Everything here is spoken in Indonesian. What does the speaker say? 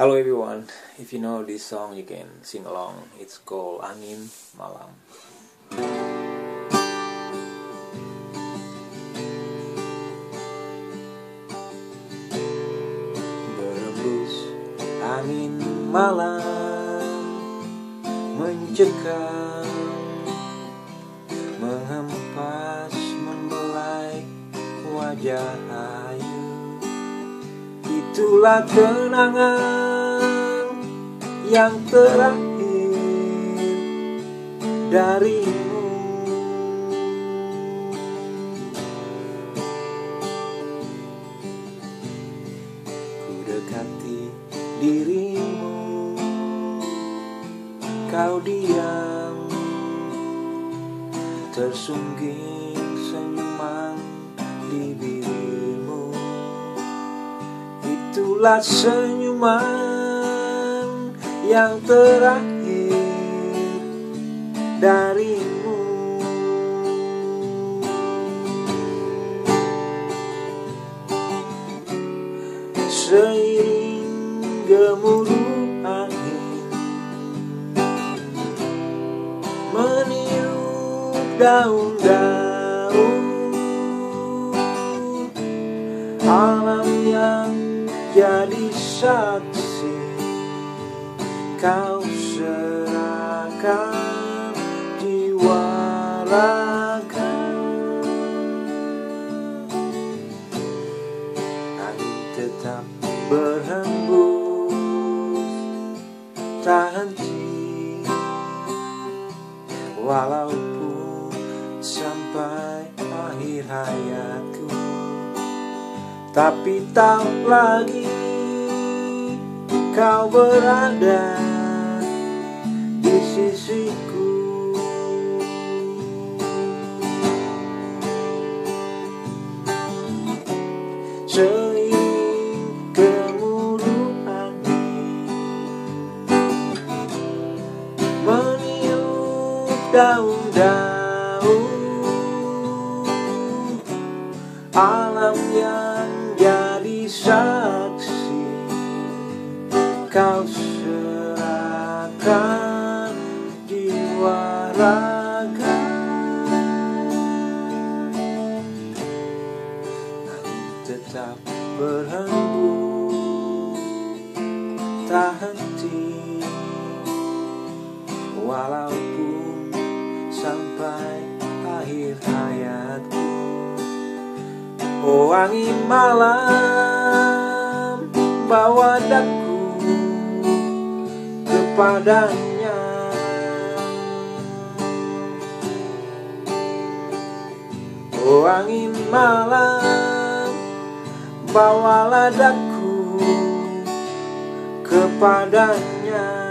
Hello everyone, if you know this song you can sing along. It's called Angin Malam. Berembus angin malam mencekam menghempas membelai wajah ayu itulah kenangan yang terakhir darimu. Ku dekati dirimu. Kau diam. Tersungging senyuman di bibirmu itulah senyuman yang terakhir darimu. Seiring gemuruh angin meniup daun-daun alam yang jadi saksi kau serahkan jiwa raga angin tetap berhembus tak henti. Walaupun sampai akhir hayatku tapi tak lagi kau berada sisiku. Seiring gemuruh angin meniup daun-daun alam yang jadi saksi kau serahkan tetap berhembus tak henti. Walaupun sampai akhir hayatku Oh angin malam bawa daku kepadanya Oh angin malam bawalah daku kepadanya